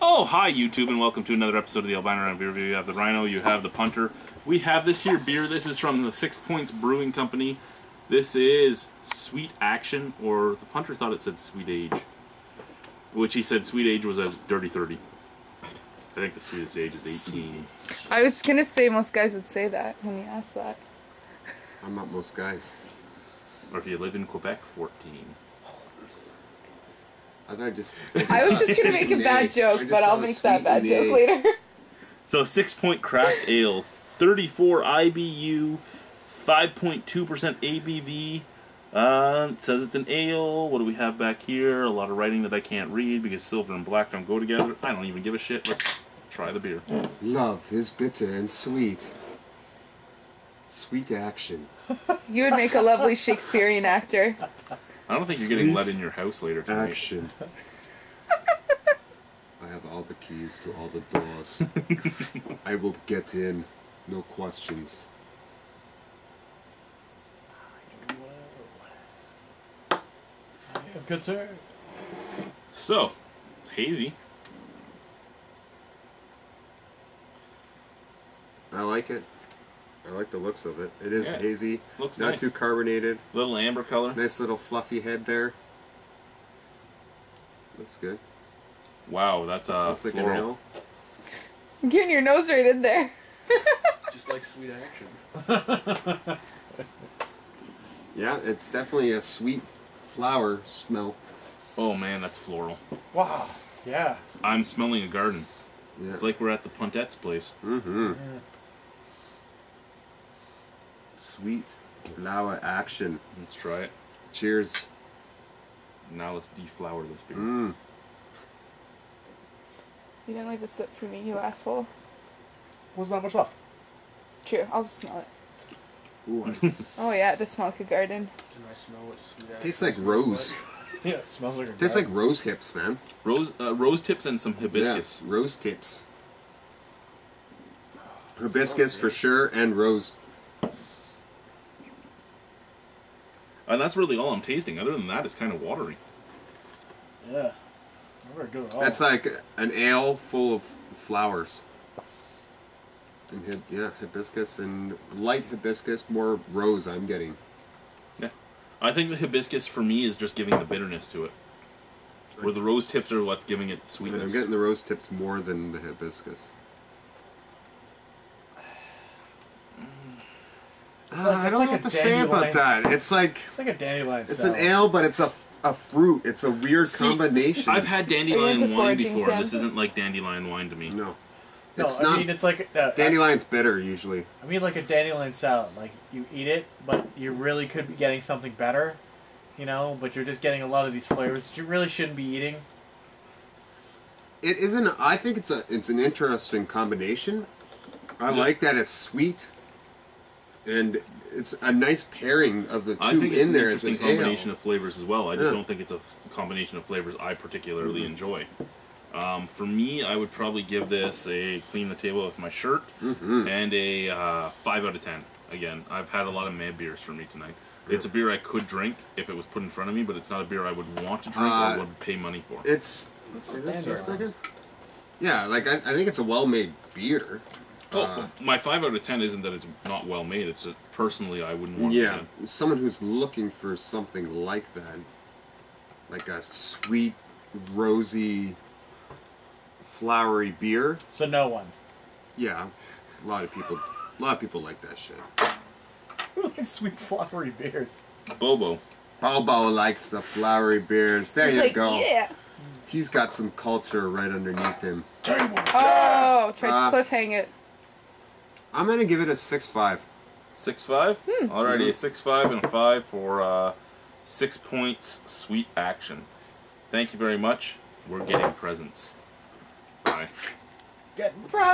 Oh, hi YouTube, and welcome to another episode of the Albino Rhino Beer Review. You have the Rhino, you have the Punter. We have this here beer. This is from the Six Points Brewing Company. This is Sweet Action, or the Punter thought it said Sweet Age, which he said Sweet Age was a dirty 30. I think the sweetest age is 18. I was gonna say most guys would say that when you ask that. I'm not most guys. Or if you live in Quebec, 14. I thought I just. I was just gonna make a bad joke, but I'll make that bad nay. joke later. So Six Point Craft Ales, 34 IBU, 5.2% ABV. Uh, it says it's an ale. What do we have back here? A lot of writing that I can't read because silver and black don't go together. I don't even give a shit. Let's try the beer. Love is bitter and sweet. Sweet action. You would make a lovely Shakespearean actor. I don't think you're getting let in your house later tonight. Action. I have all the keys to all the doors. I will get in. No questions. I Good sir. So, it's hazy. I like it. I like the looks of it. It is Yeah. hazy. Looks not nice. too carbonated. Little amber color. Nice little fluffy head there. Looks good. Wow, that's a Looks like an floral. ale. Getting your nose right in there. Just like sweet action. Yeah, it's definitely a sweet flower smell. Oh man, that's floral. Wow. Yeah. I'm smelling a garden. Yeah. It's like we're at the Puntette's place. Mm-hmm. Sweet flower action. Let's try it. Cheers. Now let's deflower this beer. Mm. You didn't leave a sip for me, you asshole. Was not much left. True, I'll just smell it. Ooh, Oh yeah, it does smell like a garden. Can I smell what sweet tastes like rose. like? Yeah, it smells like a Tastes like rose hips, man. Rose, uh, rose tips and some hibiscus. Yeah, rose tips. Hibiscus for sure, and rose. And that's really all I'm tasting. Other than that, it's kind of watery. Yeah. Not good at all. That's like an ale full of flowers. And hib- yeah, hibiscus and light hibiscus, more rose. I'm getting. Yeah. I think the hibiscus for me is just giving the bitterness to it. Where the rose tips are what's giving it the And I'm getting the rose tips more than the hibiscus. It's Ah, like- I don't like know what to say about that. It's like It's like a dandelion it's sour. an ale, but it's a, a fruit. It's a weird See, combination. I've had dandelion wine before. Tim? This isn't like dandelion wine to me. no, No, it's I not. mean it's like uh, Dandelion's bitter usually. I mean like a dandelion salad. Like you eat it, but you really could be getting something better. You know, but you're just getting a lot of these flavors that you really shouldn't be eating. It isn't. I think it's a. It's an interesting combination. I Yeah. like that it's sweet, and it's a nice pairing of the I two think it's in an there as interesting an combination ale. of flavors as well. I just Yeah. don't think it's a combination of flavors I particularly Mm-hmm. enjoy. Um, for me, I would probably give this a clean the table with my shirt Mhm. and a uh, five out of ten. Again, I've had a lot of mad beers for me tonight. It's a beer I could drink if it was put in front of me, but it's not a beer I would want to drink Uh, or would pay money for. It's. Let's see this for a second. Yeah, like I, I think it's a well-made beer. Oh, uh, my five out of ten isn't that it's not well made. It's just personally I wouldn't want. Yeah, to. someone who's looking for something like that, like a sweet, rosy, flowery beer. So no one. Yeah, a lot of people, a lot of people like that shit. Who likes sweet flowery beers? Bobo. Bobo likes the flowery beers. There He's you like, go. yeah. He's got some culture right underneath him. Oh, tried Uh, to cliffhang it. I'm gonna give it a six five. Six five. Hmm. Alrighty, a six five and a five for uh, six points. Sweet action. Thank you very much. We're getting presents. Bye. Getting presents.